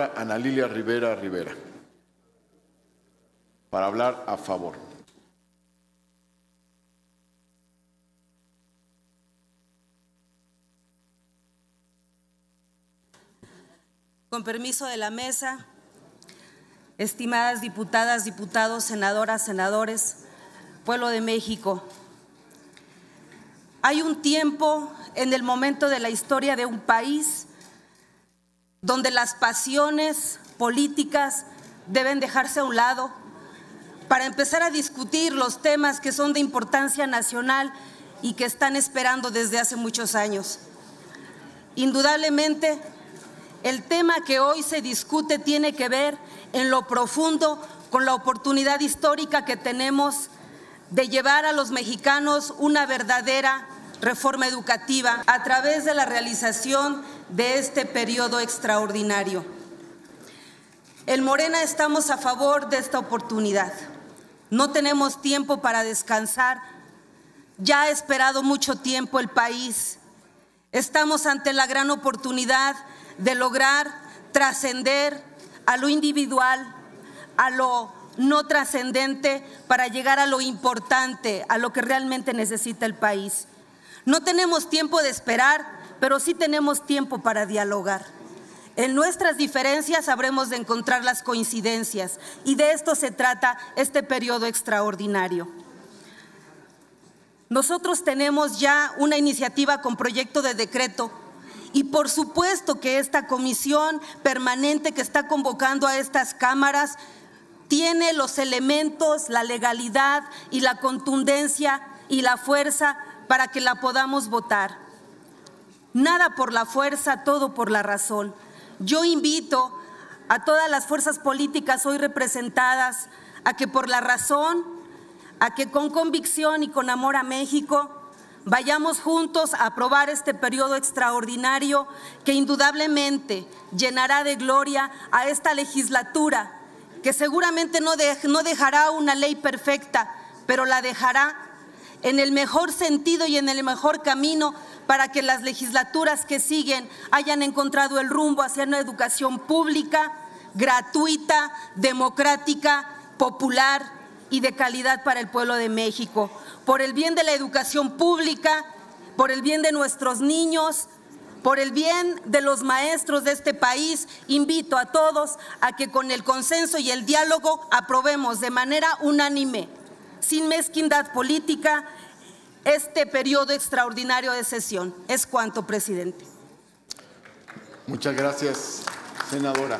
Ana Lilia Rivera Rivera para hablar a favor. Con permiso de la mesa, estimadas diputadas, diputados, senadoras, senadores, pueblo de México, hay un tiempo en el momento de la historia de un país donde las pasiones políticas deben dejarse a un lado para empezar a discutir los temas que son de importancia nacional y que están esperando desde hace muchos años. Indudablemente, el tema que hoy se discute tiene que ver en lo profundo con la oportunidad histórica que tenemos de llevar a los mexicanos una verdadera reforma educativa a través de la realización de este periodo extraordinario. En Morena estamos a favor de esta oportunidad. No tenemos tiempo para descansar. Ya ha esperado mucho tiempo el país. Estamos ante la gran oportunidad de lograr trascender a lo individual, a lo no trascendente, para llegar a lo importante, a lo que realmente necesita el país. No tenemos tiempo de esperar, pero sí tenemos tiempo para dialogar. En nuestras diferencias habremos de encontrar las coincidencias y de esto se trata este periodo extraordinario. Nosotros tenemos ya una iniciativa con proyecto de decreto y por supuesto que esta comisión permanente que está convocando a estas cámaras tiene los elementos, la legalidad y la contundencia y la fuerza para que la podamos votar. Nada por la fuerza, todo por la razón. Yo invito a todas las fuerzas políticas hoy representadas a que por la razón, a que con convicción y con amor a México, vayamos juntos a aprobar este periodo extraordinario que indudablemente llenará de gloria a esta legislatura, que seguramente no, no dejará una ley perfecta, pero la dejará en el mejor sentido y en el mejor camino para que las legislaturas que siguen hayan encontrado el rumbo hacia una educación pública, gratuita, democrática, popular y de calidad para el pueblo de México. Por el bien de la educación pública, por el bien de nuestros niños, por el bien de los maestros de este país, invito a todos a que con el consenso y el diálogo aprobemos de manera unánime sin mezquindad política, este periodo extraordinario de sesión. Es cuanto, presidente. Muchas gracias, senadora.